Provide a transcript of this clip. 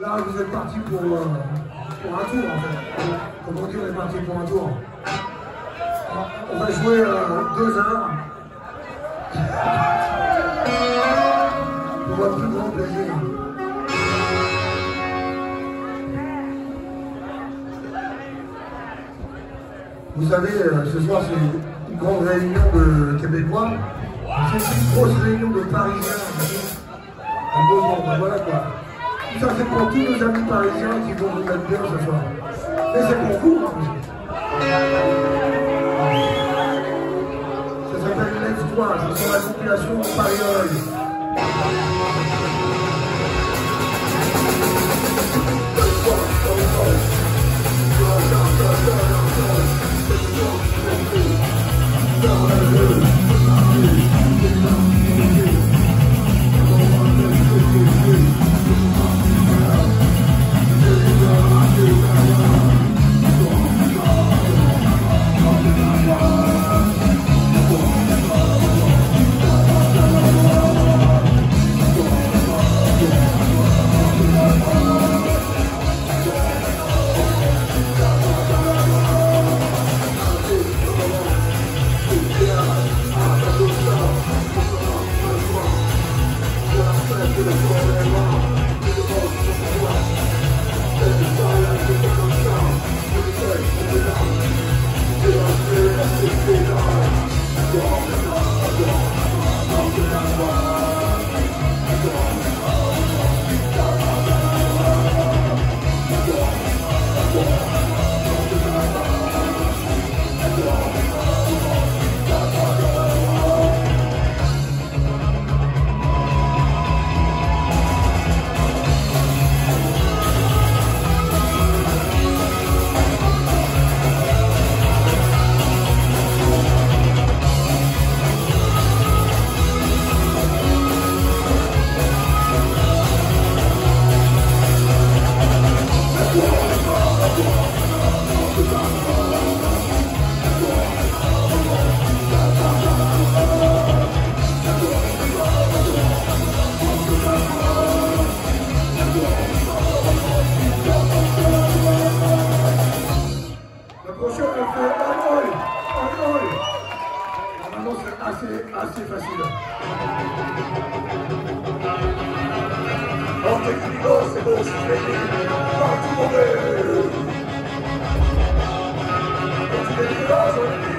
Là, vous êtes parti pour, euh, pour un tour, en fait. Comme on on est parti pour un tour. On va jouer euh, deux heures. Pour votre plus grand plaisir. Vous savez, euh, ce soir, c'est une grande réunion de Québécois. C'est une grosse réunion de Parisiens. Un beau monde, ben voilà quoi. Ça, c'est pour tous nos amis parisiens qui vont vous mettre bien ce soir. Mais c'est pour vous, hein. Ça s'appelle Lève-toi, c'est sur la compilation de Paris La Merci facile. Quand t'écris gros, c'est beau, c'est fini, pas on est